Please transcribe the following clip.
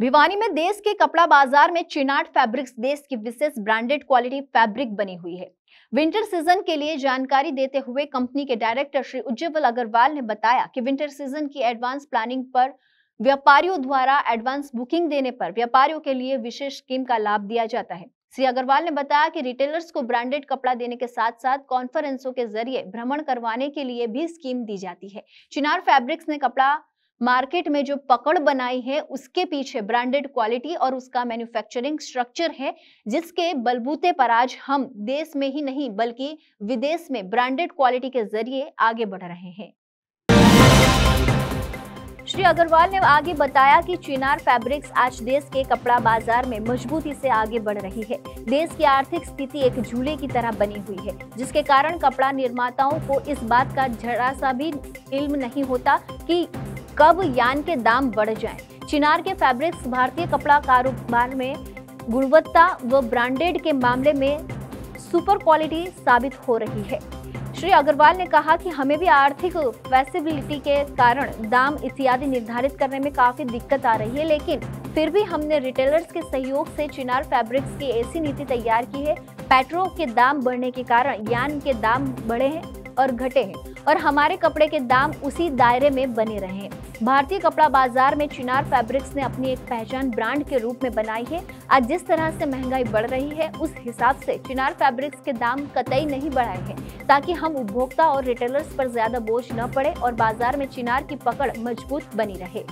भिवानी में देश के कपड़ा बाज़ार में चिनाट फैब्रिक्स देश की विशेष ब्रांडेड क्वालिटी फैब्रिक बनी हुई है। विंटर सीज़न के लिए जानकारी देते हुए कंपनी के डायरेक्टर श्री उज्जवल अग्रवाल ने बताया कि विंटर सीज़न की एडवांस प्लानिंग पर व्यापारियों द्वारा एडवांस बुकिंग देने पर व्यापारियों के लिए विशेष स्कीम का लाभ दिया जाता है। श्री अग्रवाल ने बताया कि रिटेलर्स को ब्रांडेड कपड़ा देने के साथ साथ कॉन्फ्रेंसों के ज़रिए भ्रमण करवाने के लिए भी स्कीम दी जाती है। चिनार फैब्रिक्स ने कपड़ा मार्केट में जो पकड़ बनाई है, उसके पीछे ब्रांडेड क्वालिटी और उसका मैन्युफैक्चरिंग स्ट्रक्चर है, जिसके बलबूते पर आज हम देश में ही नहीं, बल्कि विदेश में ब्रांडेड क्वालिटी के ज़रिए आगे बढ़ रहे हैं। श्री अग्रवाल ने आगे बताया कि चिनार फैब्रिक्स आज देश के कपड़ा बाज़ार में मजबूती से आगे बढ़ रही है। देश की आर्थिक स्थिति एक झूले की तरह बनी हुई है, जिसके कारण कपड़ा निर्माताओं को इस बात का जरा सा भी इल्म नहीं होता कि कब यान के दाम बढ़ जाएँ। चिनार के फैब्रिक्स, भारतीय कपड़ा कारोबार में गुणवत्ता व ब्रांडेड के मामले में सुपर क्वालिटी साबित हो रही है। श्री अग्रवाल ने कहा कि हमें भी आर्थिक फैसिलिटी के कारण दाम इत्यादि निर्धारित करने में काफ़ी दिक्कत आ रही है, लेकिन फिर भी हमने रिटेलर्स के सहयोग से चिनार फैब्रिक्स की ऐसी नीति तैयार की है। पेट्रोल के दाम बढ़ने के कारण, यान के दाम बढ़े हैं। और घटे हैं और हमारे कपड़े के दाम उसी दायरे में बने रहे भारतीय कपड़ा बाज़ार में चिनार फैब्रिक्स ने अपनी एक पहचान ब्रांड के रूप में बनाई है। आज जिस तरह से महँगाई बढ़ रही है, उस हिसाब से चिनार फैब्रिक्स के दाम कतई नहीं बढ़ाए हैं, ताकि हम उपभोक्ता और रिटेलर्स पर ज़्यादा बोझ न पड़े और बाज़ार में चिनार की पकड़ मज़बूत बनी रहे।